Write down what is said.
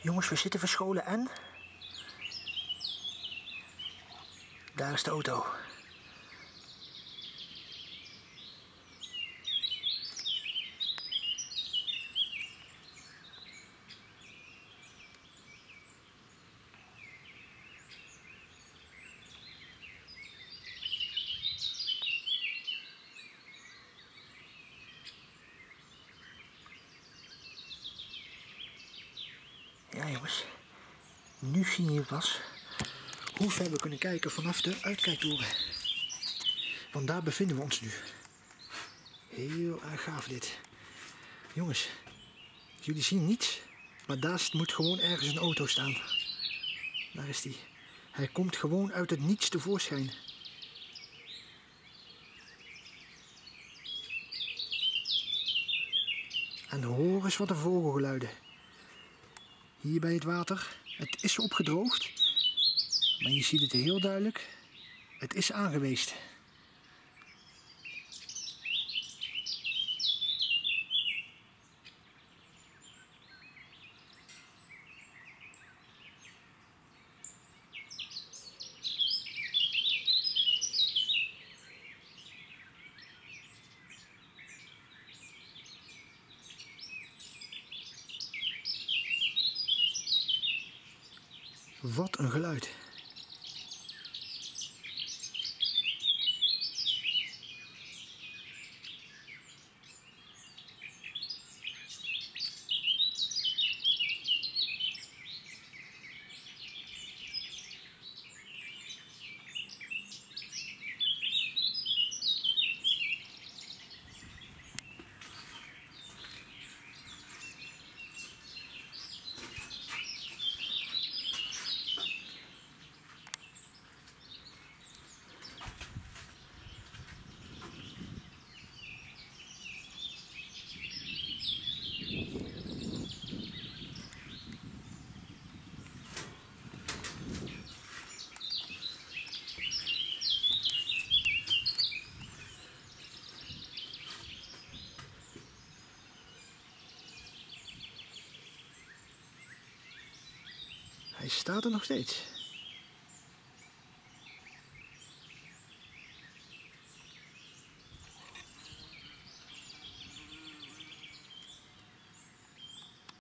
Jongens, we zitten verscholen en... Daar is de auto. Ja, jongens. Nu zie je pas hoe ver we kunnen kijken vanaf de uitkijktoren. Want daar bevinden we ons nu. Heel erg gaaf dit. Jongens, jullie zien niets, maar daar moet gewoon ergens een auto staan. Daar is die. Hij komt gewoon uit het niets tevoorschijn. En hoor eens wat de vogelgeluiden. Hier bij het water. Het is opgedroogd. Maar je ziet het heel duidelijk. Het is aangeweest. Wat een geluid. Staat er nog steeds.